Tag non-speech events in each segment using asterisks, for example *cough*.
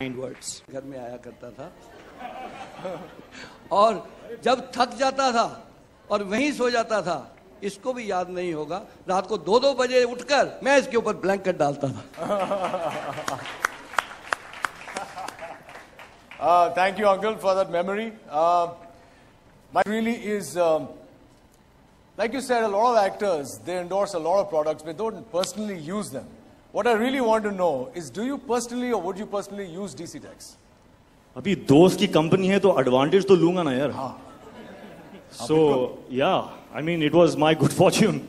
Kind words घर में आया करता था। और जब थक जाता था और वहीं सो जाता था इसको भी याद नहीं होगा। रात को दो दो बजे उठकर मैं इसके ऊपर ब्लैंकेट डालता था। Thank you uncle for that memory my really is like you said a lot of actors they endorse a lot of products but don't personally use them What I really want to know is, do you personally or would you personally use DC Tex? अभी दोस्त की company है तो advantage तो लूँगा ना यार। हाँ। So yeah, I mean it was my good *laughs* fortune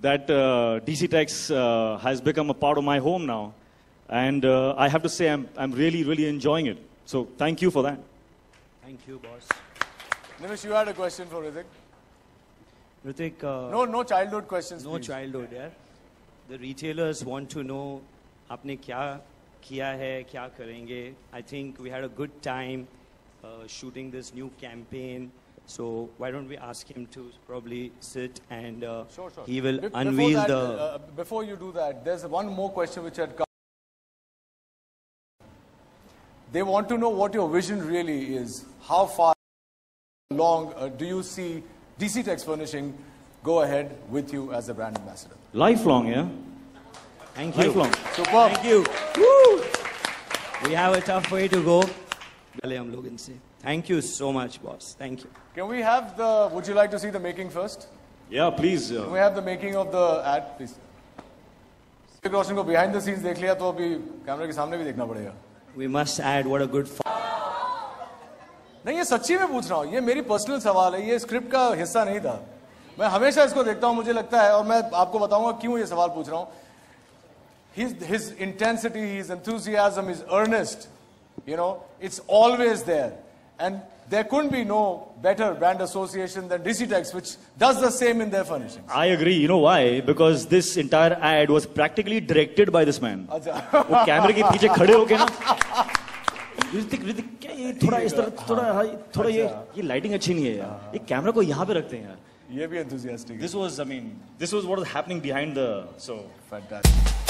that uh, DC Tex uh, has become a part of my home now, and uh, I have to say I'm I'm really really enjoying it. So thank you for that. Thank you, boss. Nimish, you had a question for Hrithik. Hrithik. No, no childhood questions. No childhood, yeah the retailers want to know kya kia hai, kya karenge.' I think we had a good time time shooting this new campaign. So why don't we ask him to probably sit and uh, sure, sure. he will Be unveil that, the... Uh, uh, before you do that, there's one more question which had come. They want to know what your vision really is. How far long uh, do you see DC Tex Furnishing go ahead with you as a brand ambassador? Life long या Thank you. Life long Superb. Thank you. Woo! We have a tough way to go. पहले हम लोग इनसे. Thank you so much, boss. Thank you. Can we have the, would you like to see the making first? या please Can we have the making of the ad, please? Hrithik Roshan को behind the scenes देख लिया तो अभी कैमरे के सामने भी देखना पड़ेगा We must add what a good नहीं ये सच्ची में पूछ रहा हूँ ये मेरी पर्सनल सवाल है ये स्क्रिप्ट का हिस्सा नहीं था मैं हमेशा इसको देखता हूँ मुझे लगता है और मैं आपको बताऊँगा क्यों ये सवाल पूछ रहा हूँ his, his intensity, his enthusiasm, his earnest, you know, it's always there. And there couldn't be no better brand association than Digitex, which does the same in their furnishings. I agree. You know why? Because this entire ad was practically directed by this man. अच्छा वो कैमरे के पीछे खड़े होके ना ऋतिक ऋतिक क्या ये थोड़ा इस तरह थोड़ा हाँ, थोड़ा ये ये लाइटिंग अच्छी नहीं है यार ये कैमरा को यहाँ पे रखते हैं यार ये भी enthusiastic. This was, I mean, this was what was happening behind the so. Fantastic.